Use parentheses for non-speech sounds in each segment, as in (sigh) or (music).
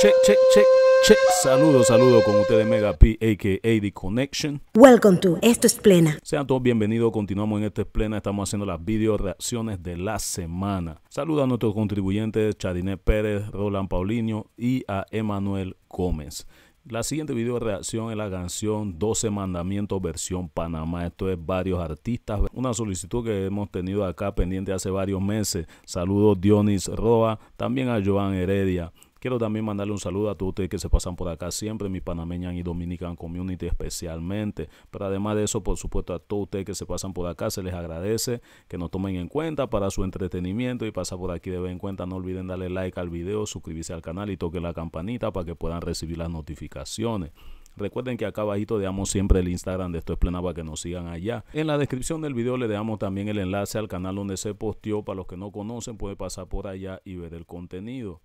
Check, check, check, check. Saludos, saludos con ustedes Mega P, a.k.a. The Connection. Welcome to Esto es Plena. Sean todos bienvenidos. Continuamos en Esto es Plena. Estamos haciendo las video reacciones de la semana. Saludos a nuestros contribuyentes Chadiné Pérez, Roland Paulinho y a Emanuel Gómez. La siguiente video reacción es la canción 12 Mandamientos versión Panamá. Esto es varios artistas. Una solicitud que hemos tenido acá pendiente hace varios meses. Saludos Dionis Roa, también a Joan Heredia. Quiero también mandarle un saludo a todos ustedes que se pasan por acá siempre, mi panameña y dominican community especialmente. Pero además de eso, por supuesto, a todos ustedes que se pasan por acá, se les agradece que nos tomen en cuenta para su entretenimiento y pasar por aquí de vez en cuenta. No olviden darle like al video, suscribirse al canal y toquen la campanita para que puedan recibir las notificaciones. Recuerden que acá abajito dejamos siempre el Instagram de Esto es Plena para que nos sigan allá. En la descripción del video le dejamos también el enlace al canal donde se posteó. Para los que no conocen, puede pasar por allá y ver el contenido.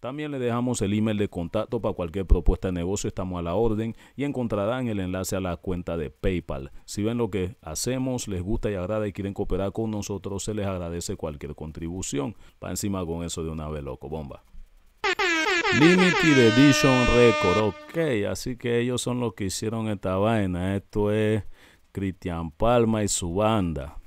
También le dejamos el email de contacto para cualquier propuesta de negocio, estamos a la orden y encontrarán el enlace a la cuenta de PayPal. Si ven lo que hacemos, les gusta y agrada y quieren cooperar con nosotros, se les agradece cualquier contribución. Va encima con eso de una vez, loco, bomba. Limited Edition Record, ok, así que ellos son los que hicieron esta vaina. Esto es Cristian Palma y su banda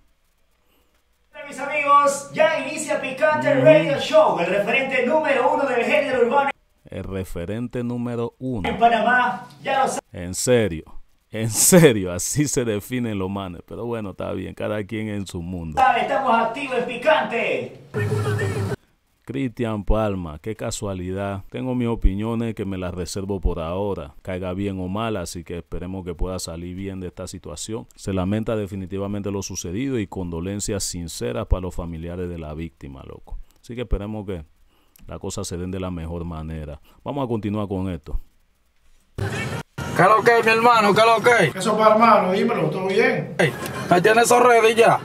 mis amigos, ya inicia Picante Radio Show, el referente número uno del género urbano. El referente número uno. En Panamá, ya lo saben. En serio, en serio, así se definen los manes. Pero bueno, está bien, cada quien en su mundo. Estamos activos en Picante. Cristian Palma, qué casualidad. Tengo mis opiniones que me las reservo por ahora, caiga bien o mal, así que esperemos que pueda salir bien de esta situación. Se lamenta definitivamente lo sucedido y condolencias sinceras para los familiares de la víctima, loco. Así que esperemos que las cosas se den de la mejor manera. Vamos a continuar con esto. ¿Qué lo que, mi hermano? ¿Qué lo que? Eso para hermano, dímelo, ¿todo bien? ¿Me tienes esos ready ya?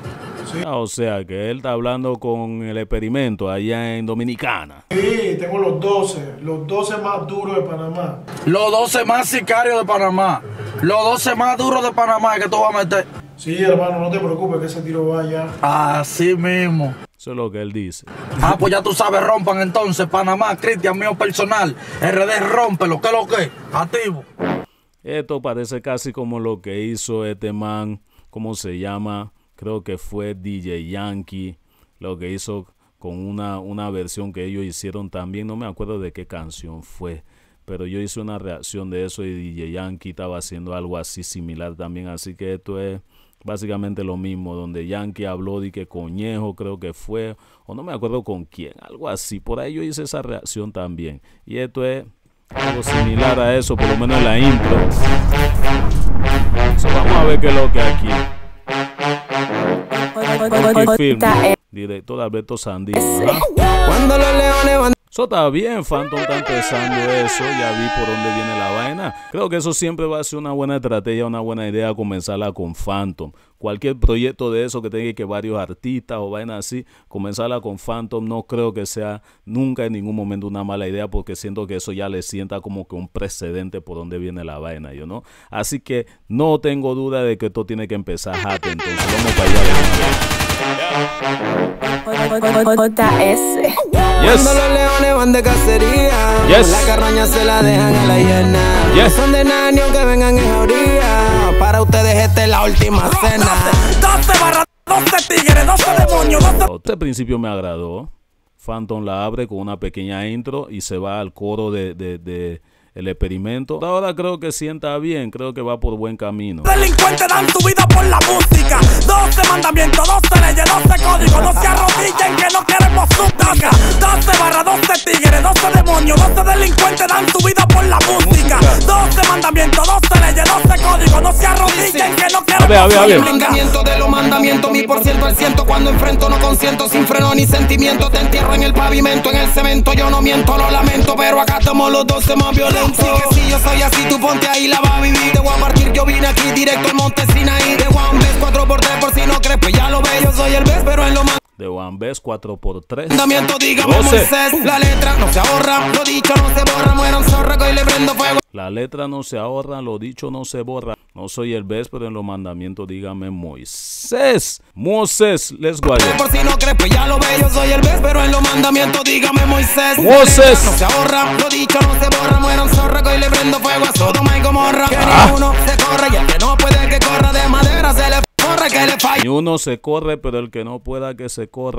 Ah, o sea que él está hablando con el experimento allá en Dominicana. Sí, tengo los 12, los 12 más duros de Panamá. Los 12 más sicarios de Panamá. Los 12 más duros de Panamá que tú vas a meter. Sí, hermano, no te preocupes que ese tiro vaya. Así mismo. Eso es lo que él dice. Ah, pues ya tú sabes, rompan entonces. Panamá, Cristian, mío personal. RD, rómpelo. ¿Qué es lo que? Activo. Esto parece casi como lo que hizo este man, ¿cómo se llama? Creo que fue DJ Yankee, lo que hizo con una, una versión que ellos hicieron también, no me acuerdo de qué canción fue, pero yo hice una reacción de eso y DJ Yankee estaba haciendo algo así similar también, así que esto es básicamente lo mismo, donde Yankee habló de que Coñejo creo que fue, o no me acuerdo con quién, algo así, por ahí yo hice esa reacción también, y esto es algo similar a eso, por lo menos en la intro. vamos a ver qué es lo que aquí. Director Alberto Sandy. Cuando los leones van eso está bien, Phantom está empezando eso, ya vi por dónde viene la vaina. Creo que eso siempre va a ser una buena estrategia, una buena idea comenzarla con Phantom. Cualquier proyecto de eso que tenga que varios artistas o vainas así, comenzarla con Phantom no creo que sea nunca en ningún momento una mala idea porque siento que eso ya le sienta como que un precedente por dónde viene la vaina, ¿yo no? Así que no tengo duda de que esto tiene que empezar hot, entonces vamos para allá. JS. Cuando los leones van de cacería, Yes. la carroña se la dejan a la hiena. Yes. Son de nada ni aunque vengan en jauría. Para ustedes esta es la última cena. 12 barras, 12 tigres, 12 demonios, 12 Este principio me agradó. Phantom la abre con una pequeña intro y se va al coro de, de, de el experimento. Ahora creo que sienta bien, creo que va por buen camino. delincuentes dan su vida por la música. 12 mandamientos, 12 leyes, 12 códigos. No se arrodillen que no queremos súplica. 12 barras, 12 tigres, 12 demonios, 12 delincuentes dan su vida por la música. 12 mandamientos, 12 leyes, 12 códigos. No se arrodillen que no queremos ver, a ver, a ver. El blindamiento de los mandamientos, mi por ciento al ciento. Cuando enfrento no consiento, sin freno ni sentimiento. Te entierro en el pavimento, en el cemento. Yo no miento, lo lamento, pero acá estamos los 12 más violentos. Sí que si yo soy así, tú ponte ahí, la va a vivir. Te voy a partir, yo vine aquí directo al monte Sinaí. De One Best 4x3 por si no crees, pues ya lo ves. Yo soy el best, pero en lo más. De One Best 4x3. Mandamiento, dígame 12. Moisés. La letra no se ahorra, lo dicho no se borra. Mueran zorra y le prendo fuego. La letra no se ahorra, lo dicho no se borra. No soy el best, pero en los mandamientos dígame Moisés. Moisés, let's go allá. Por si no crees, pues ya lo ve, yo soy el best, pero en los mandamientos dígame Moisés. Moisés. No se ahorra, lo dicho no se borra, mueran zorra, que hoy le prendo fuego a Sodoma y Gomorra. Que Ah. ninguno se uno se corre, pero el que no pueda que se corra.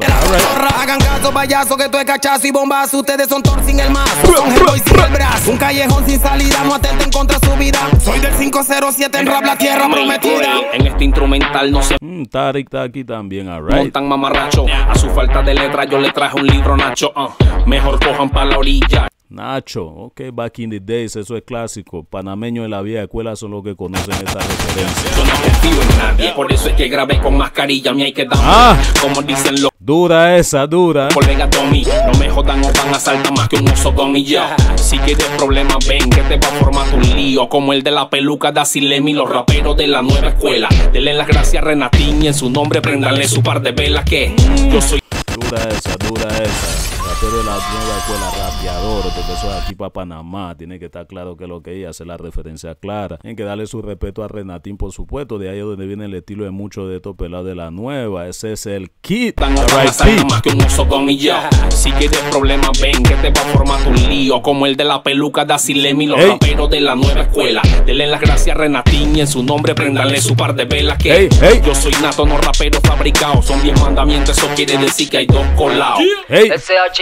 Hagan caso, payaso, que tú es cachazo y bombazo. Ustedes son Thor sin el mazo, son Hellboy sin el brazo. Un callejón sin salida, no atenten contra su vida. Soy del 507 en rap, la tierra prometida. En este instrumental no se Mm, Tarik está aquí también, alright. montan mamarracho. A su falta de letra yo le traje un libro, Nacho. ah. Mejor cojan pa' la orilla. Nacho, ok, back in the days, eso es clásico. Panameños en la vieja escuela son los que conocen esta referencia. Yo no confío en nadie, por eso es que grabé con mascarilla. Mi hay que dar, Ah. como dicen los Dura esa, dura. colegas Tommy. No me jodan o van a saltar más que un oso con y ya. Si quieres problemas, ven que te va a formar tu lío. Como el de la peluca de Asilemi, los raperos de la nueva escuela. Denle las gracias a Renatín y en su nombre prendanle su par de velas que yo soy. Dura esa, dura esa. Rapero de la nueva escuela, rapeador, porque eso es aquí para Panamá. Tiene que estar claro que lo que ella hace la referencia clara. Tienen que darle su respeto a Renatín, por supuesto. De ahí es donde viene el estilo de muchos de estos pelados de la nueva. Ese es el kit. Saltar kid. más que un oso con y ya. Si quieres problemas, ven que te va a formar tu lío. Como el de la peluca de Asilemi, los Ey. raperos de la nueva escuela. Denle las gracias a Renatín y en su nombre prendanle su par de velas que Ey, ey. yo soy nato, no rapero fabricado. Son 10 mandamientos, eso quiere decir que hay dos colados. Hey,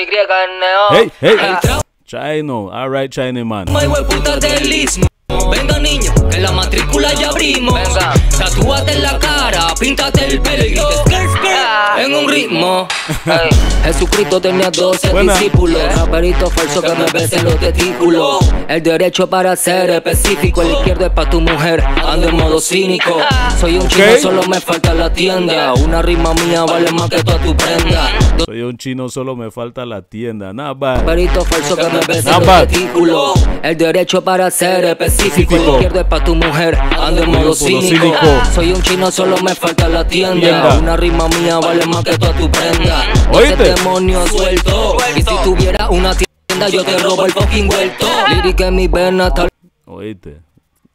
SHYNO. hey, hey. Trauma Chino, alright, China man. Venga niño, que la matrícula ya abrimos. Venga. Tatúate en la cara, píntate el pelo y grita skirt, skirt, en un ritmo. (laughs) Jesucristo tenía 12 Buena. discípulos. Raperito falso que me besen los testículos. El derecho para ser específico, el izquierdo es para tu mujer. Ando en modo cínico. Soy un chino, solo me falta la tienda. Una rima mía vale más que toda tu prenda. Soy un chino, solo me falta la tienda. Nada más. Perito falso que me besa Not los bad. testículos. El derecho para ser específico. El izquierdo es para tu mujer. Ando en Modo cínico. cínico. Soy un chino, solo me falta la tienda. Tienda. Una rima mía vale más que toda tu prenda. Oíste. Ese demonio suelto. Y si tuviera una tienda, yo te robo el fucking vuelto. (laughs) Lírica en mi vena, tal. Oíste,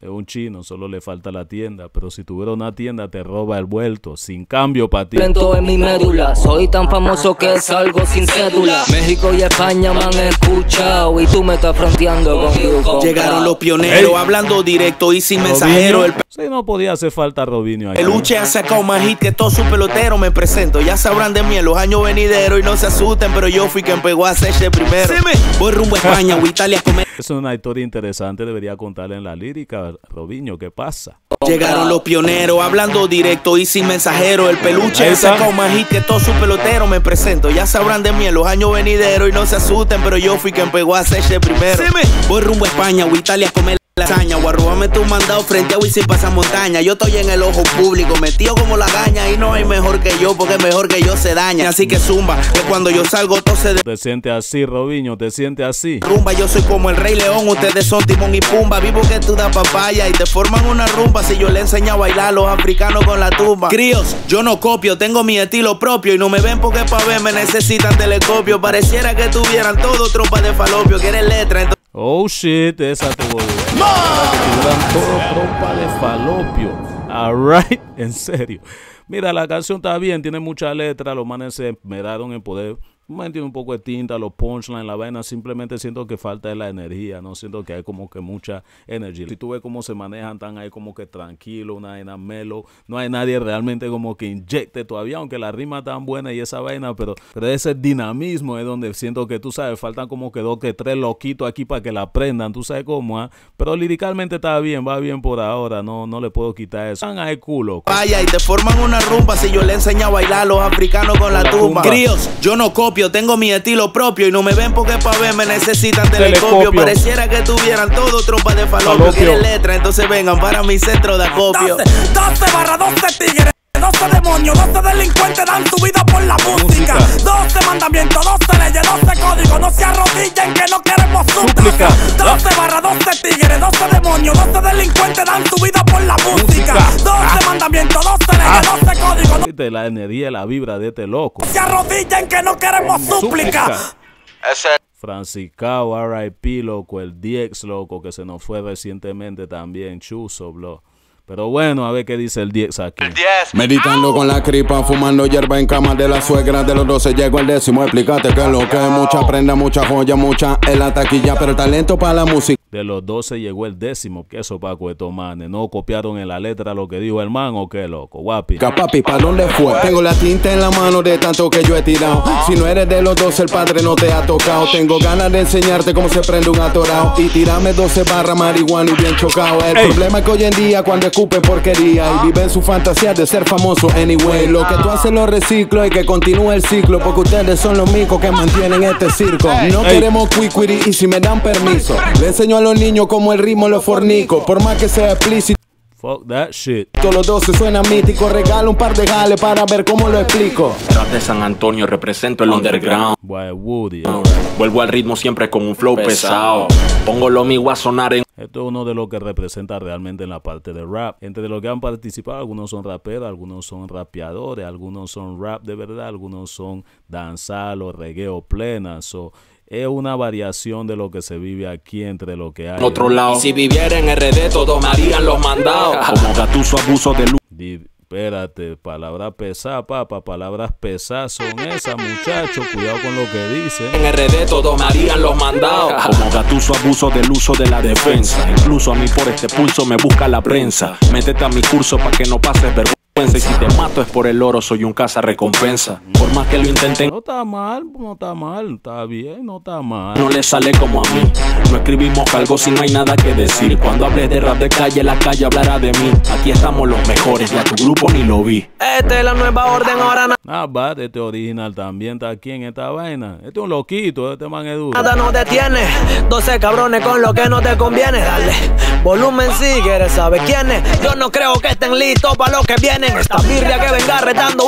es un chino, solo le falta la tienda. Pero si tuviera una tienda, te roba el vuelto. Sin cambio para ti. Lento en mi médula, soy tan famoso que salgo sin cédula. México y España me han escuchado y tú me estás fronteando con. Llegaron los pioneros, Ey. hablando directo y sin mensajero. El Sí, no podía hacer falta Robinho ahí. peluche ha sacado más hit que todos sus peloteros. Me presento, ya sabrán de mí en los años venideros. Y no se asusten, pero yo fui quien pegó a hacerse primero. Voy rumbo a España o Italia a comer. Es una historia interesante, debería contarle en la lírica. Robinho, ¿qué pasa? Llegaron los pioneros, hablando directo y sin mensajero. El peluche más hit que todos sus peloteros. Me presento, ya sabrán de mí en los años venideros. Y no se asusten, pero yo fui quien pegó a hacerse primero. Voy rumbo a España o Italia a comer. Lasaña, o tu mandado frente a Wisin pasa montaña. Yo estoy en el ojo público, metido como la gaña. Y no hay mejor que yo, porque mejor que yo se daña. Así que zumba, que cuando yo salgo todo se Te sientes así, Robinho, te sientes así. Rumba, yo soy como el rey león, ustedes son Timón y Pumba. Vivo que tú das papaya y te forman una rumba. Si yo le enseño a bailar a los africanos con la tumba. Críos, yo no copio, tengo mi estilo propio. Y no me ven porque pa' ver me necesitan telescopio. Pareciera que tuvieran todo tropa de falopio. Quieren letra, entonces. Oh shit, esa tuvo. Tuvieran todo trompa de falopio. Alright, (laughs) en serio. Mira, la canción está bien, tiene mucha letra. Los manes se esmeraron en poder. Tiene un poco de tinta, los punchlines, la vaina. Simplemente siento que falta de la energía. No siento que hay como que mucha energía. Si tú ves cómo se manejan, están ahí como que tranquilo, una vaina melo. No hay nadie realmente como que inyecte todavía, aunque la rima tan buena y esa vaina. Pero, pero ese dinamismo es donde siento que tú sabes, faltan como que dos que tres loquitos aquí para que la aprendan. Tú sabes cómo, ah? Pero liricalmente está bien, va bien por ahora. No, no le puedo quitar eso. Están ahí culo. Vaya y te forman una rumba si yo le enseño a bailar a los africanos con la, tumba. Críos, yo no copio, tengo mi estilo propio y no me ven porque pa' ver me necesitan telescopio. Telescopio. Pareciera que tuvieran todo tropa de falopio. Falopio. Quieren letra, entonces vengan para mi centro de acopio. 12, 12 barra 12 tigres. 12 demonios, 12 delincuentes dan su vida por la música. Música. 12 mandamientos, 12 leyes, 12 códigos. No se arrodillen que no queremos Súplica. súplica. 12 barra 12 tigres, 12 demonios, 12 delincuentes dan su vida por la música. Música. 12 mandamientos, 12 leyes, 12 códigos. No La energía y la vibra de este loco. se arrodillen que no queremos súplica. Franciscao, RIP, loco, el DX, loco, que se nos fue recientemente también, Chuzo, bro. Pero bueno, a ver qué dice el 10 aquí. Meditando con la cripa, fumando hierba en cama de la suegra de los 12 llegó el décimo. Explícate que lo que es mucha prenda, mucha joya, mucha en la taquilla, pero el talento para la música. De los 12 llegó el décimo. Que eso, Paco, estos manes. No copiaron en la letra lo que dijo el man o qué, loco, guapi. Papi, ¿pa' dónde fue? Tengo la tinta en la mano de tanto que yo he tirado. Si no eres de los 12, el padre no te ha tocado. Tengo ganas de enseñarte cómo se prende un atorado. Y tirarme 12 barras marihuana y bien chocado. El Ey. problema es que hoy en día cuando escupen porquería y viven su fantasía de ser famoso anyway. Lo que tú haces lo reciclo y que continúe el ciclo. Porque ustedes son los micos que mantienen este circo. No Ey. queremos quiquiri y si me dan permiso. Le enseño a los niños cómo el ritmo lo fornico. Por más que sea explícito. Fuck that shit. Todos los 12 suena mítico, regalo un par de jales para ver cómo lo explico. Rap de San Antonio, represento el underground. Woody. Vuelvo al ritmo siempre con un flow pesado. Pongo lo mío a sonar en Esto es uno de los que representa realmente en la parte de rap. Entre los que han participado, algunos son raperos, algunos son rapeadores, algunos son rap de verdad, algunos son danzal o reggae o plena. So, es una variación de lo que se vive aquí entre lo que hay. otro lado. Y si viviera en RD, todos me harían los mandados. (laughs) Como gatuso, abuso de luz. Di- Espérate, palabras pesadas, papá, palabras pesadas son esas, muchachos. Cuidado con lo que dicen. En RD, todos me harían los mandados. (laughs) Como gatuso, abuso del uso de la defensa. Incluso a mí por este pulso me busca la prensa. Métete a mi curso para que no pases vergüenza. Y si te mato es por el oro, soy un caza recompensa. Por más que lo intenten, No está mal, no está mal, está bien, no está mal. no le sale como a mí. No escribimos algo si no hay nada que decir. Cuando hables de rap de calle, la calle hablará de mí. Aquí estamos los mejores, ya tu grupo ni lo vi. Esta es la nueva orden, ahora Ah, bad, este original también está aquí en esta vaina. Este es un loquito, este man es duro. nada nos detiene. 12 cabrones con lo que no te conviene. Dale, volumen si quieres saber quién es. Yo no creo que estén listos para lo que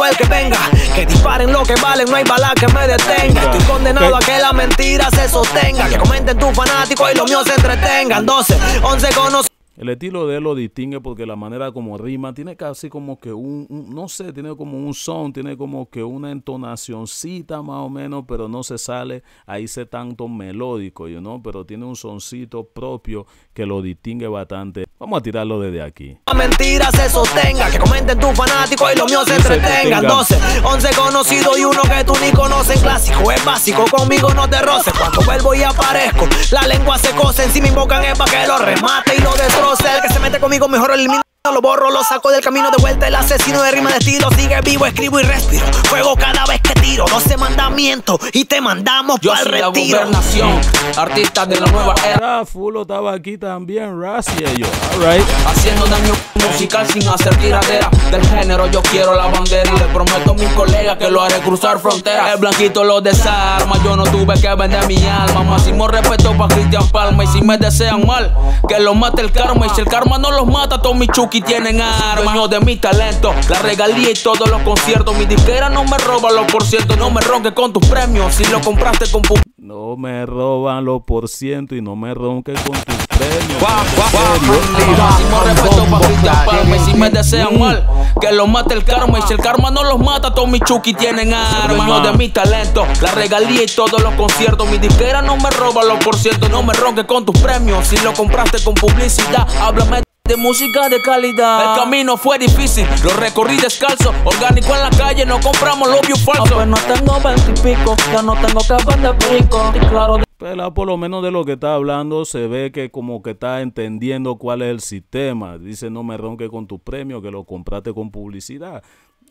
el que venga. Que disparen lo que valen, no hay bala que me detenga. Estoy condenado a que la mentira se sostenga. Que comenten tus fanáticos y los míos se entretengan. 12, 11 conocidos. El estilo de él lo distingue porque la manera como rima tiene casi como que un, no sé, tiene como un son, tiene como que una entonacioncita más o menos, pero no se sale a irse tanto melódico, you know, pero tiene un soncito propio que lo distingue bastante. Vamos a tirarlo desde aquí. la mentira se sostenga. Que comenten tus fanáticos y los míos se entretengan. entretengan. 12, 11 conocidos y uno que tú ni conoces. Clásico es básico, conmigo no te roces. Cuando vuelvo y aparezco, la lengua se cose. Si me invocan es para que lo remate y lo destroce. El que se mete conmigo mejor elimino. Lo borro, lo saco del camino de vuelta. El asesino de rima de estilo sigue vivo, escribo y respiro. Fuego cada vez que tiro. 12 y te mandamos Yo para soy el la retiro. gobernación, artista de la nueva era. Ah, Fulo estaba aquí también, Raz y ellos. Alright. Haciendo daño musical sin hacer tiradera Del género yo quiero la bandera Y le prometo a mis colegas que lo haré cruzar fronteras El blanquito lo desarma, yo no tuve que vender mi alma Máximo respeto para Cristian Palma Y si me desean mal, que lo mate el karma Y si el karma no los mata, todos mis chuki tienen armas Dueño de mi talento, la regalía y todos los conciertos Mi disquera no me roba los por ciento No me ronques con tus premios Si lo compraste con No me roban los por ciento y no me ronques con tus premios. Palma Y si me desean mal, que lo mate el karma Y si el karma no los mata, todos mis chuki tienen armas Yo de mi talento, la regalía y todos los conciertos Mi disquera no me roba los por ciento No me ronques con tus premios Si lo compraste con publicidad, háblame de música de calidad. El camino fue difícil, lo recorrí descalzo. Orgánico en la calle, no compramos los views falsos. no tengo veintipico, ya no tengo que vender perico. Y claro, Pela, por lo menos de lo que está hablando, se ve que como que está entendiendo cuál es el sistema. Dice, no me ronque con tu premio, que lo compraste con publicidad.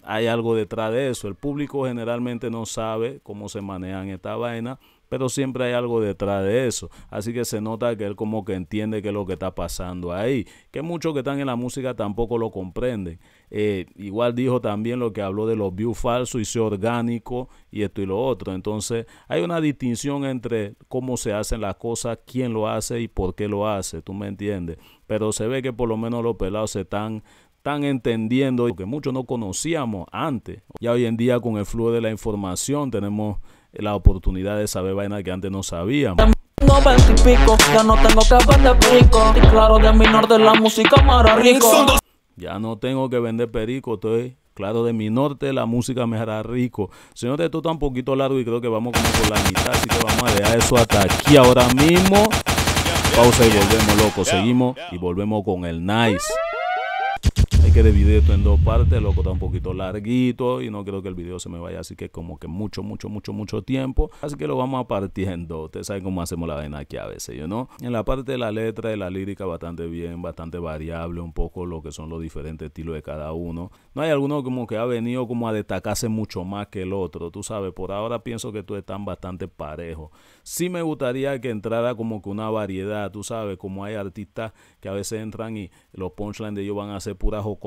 Hay algo detrás de eso. El público generalmente no sabe cómo se manejan esta vaina, pero siempre hay algo detrás de eso. Así que se nota que él como que entiende qué es lo que está pasando ahí. Que muchos que están en la música tampoco lo comprenden. Eh, igual dijo también lo que habló de los views falsos y ser orgánico y esto y lo otro. Entonces hay una distinción entre cómo se hacen las cosas, quién lo hace y por qué lo hace. ¿Tú me entiendes? Pero se ve que por lo menos los pelados se están están entendiendo que muchos no conocíamos antes. Ya hoy en día con el flujo de la información tenemos la oportunidad de saber vainas que antes no sabíamos. ya no tengo que vender perico. Y claro, de mi norte la música más rico. Ya no tengo que vender perico, estoy claro de mi norte, la música me hará rico. Señores, esto está un poquito largo y creo que vamos como por la mitad, así que vamos a dejar eso hasta aquí ahora mismo. Pausa y volvemos, loco. Seguimos y volvemos con el nice. Que dividir esto en dos partes, loco, está un poquito larguito y no quiero que el video se me vaya así que como que mucho, mucho, mucho, mucho tiempo. Así que lo vamos a partiendo. Ustedes saben cómo hacemos la vaina aquí a veces, ¿yo no? En la parte de la letra y la lírica bastante bien, bastante variable un poco lo que son los diferentes estilos de cada uno. No hay alguno como que ha venido como a destacarse mucho más que el otro, tú sabes, por ahora pienso que tú están bastante parejos. Sí me gustaría que entrara como que una variedad, tú sabes, como hay artistas que a veces entran y los punchlines de ellos van a ser pura jocosidad,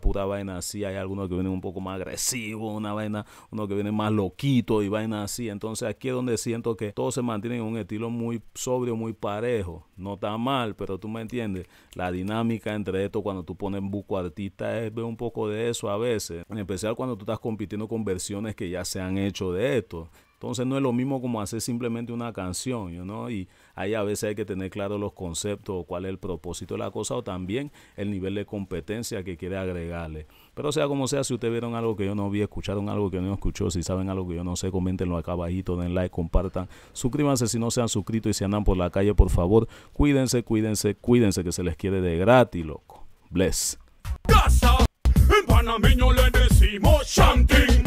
pura vaina así, hay algunos que vienen un poco más agresivos, una vaina, uno que viene más loquito y vaina así, entonces aquí es donde siento que todos se mantienen en un estilo muy sobrio, muy parejo, no está mal, pero tú me entiendes, la dinámica entre esto cuando tú pones buco artista es ver un poco de eso a veces, en especial cuando tú estás compitiendo con versiones que ya se han hecho de esto. Entonces no es lo mismo como hacer simplemente una canción, ¿no? Y ahí a veces hay que tener claro los conceptos, cuál es el propósito de la cosa o también el nivel de competencia que quiere agregarle. Pero sea como sea, si ustedes vieron algo que yo no vi, escucharon algo que no escuchó, si saben algo que yo no sé, coméntenlo acá abajito, den like, compartan, suscríbanse si no se han suscrito y si andan por la calle, por favor, cuídense, cuídense, cuídense que se les quiere de gratis, loco. Bless. Casa, en panameño le decimos chanting.